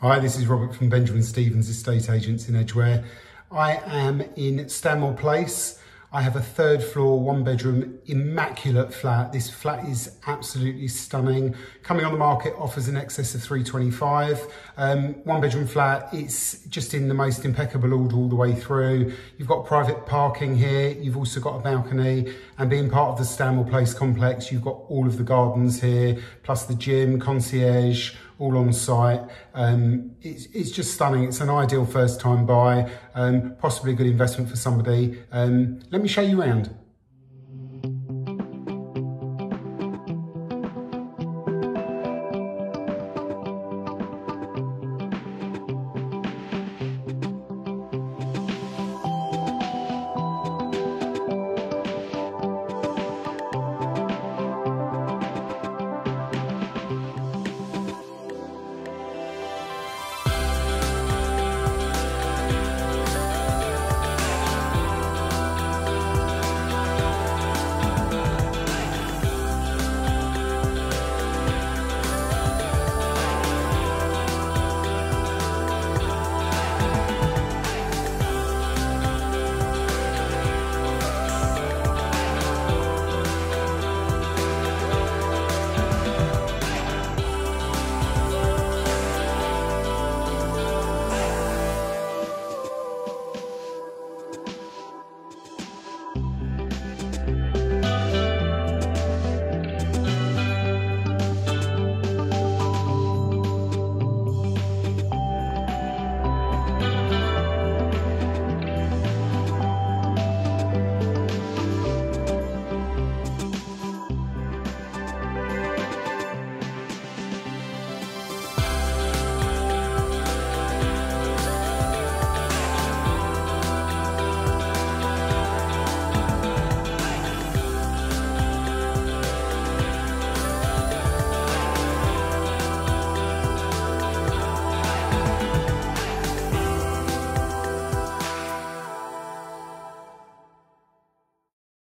Hi, this is Robert from Benjamin Stevens Estate Agents in Edgware. I am in Stanmore Place. I have a third floor, one bedroom, immaculate flat. This flat is absolutely stunning. Coming on the market offers in excess of 325. Um, one bedroom flat, it's just in the most impeccable order all the way through. You've got private parking here. You've also got a balcony and being part of the Stanmore Place complex, you've got all of the gardens here, plus the gym, concierge, all on site. Um, it's, it's, just stunning. It's an ideal first time buy, um, possibly a good investment for somebody. Um, let me show you around.